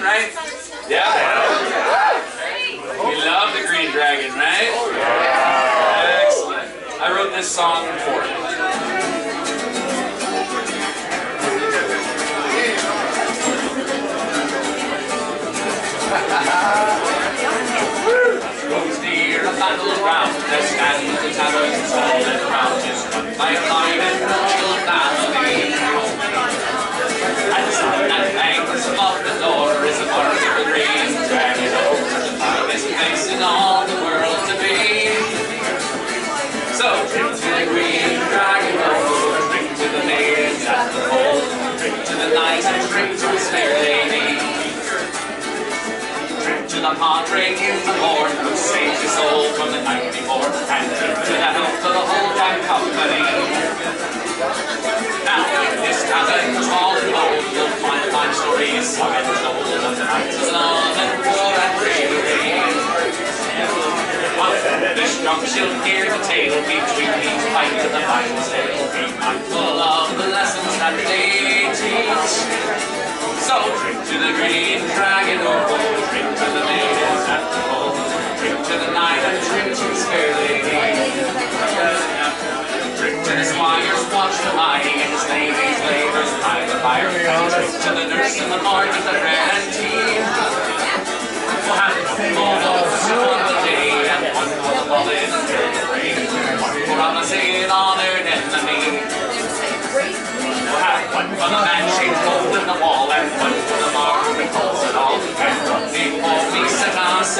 dragon, right? Yeah. We love the green dragon, right? Excellent. I wrote this song for it. Goes the battleground, the stand the taverns all and round is run by a line and chill drink to his fair lady. Drink to the padre in the morn who saved his soul from the night before, and drink to the health of the whole damn company. Now, in this tavern, tall and bold, you'll find fine stories sung and told of the nights of love and war and bravery. This junction hear the tale between each fight of the Bible's tale. Be mindful of the lessons that they teach. The green dragon, oh, drink to the maidens at the pole, drink to the knight and drink to his fair. Drink to the squire's watch the mighty and his lady's labors by the fire. Drink to the nurse and the with the bread and tea. We'll have those on the day and one for the for on the sail honored enemy. We'll have one for the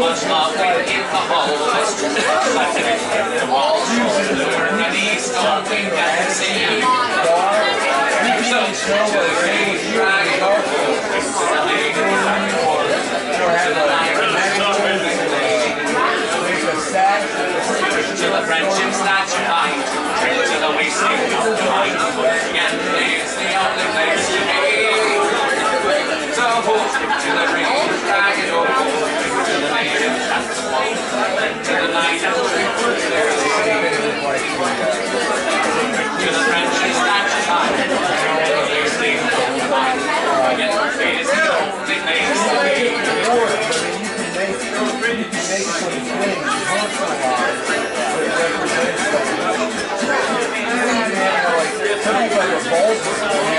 Much love hole. In. The don't wink at the sea. So, to the friendships that you find, to the wasting of the mind. Make, some represent something. Like, something like a bulb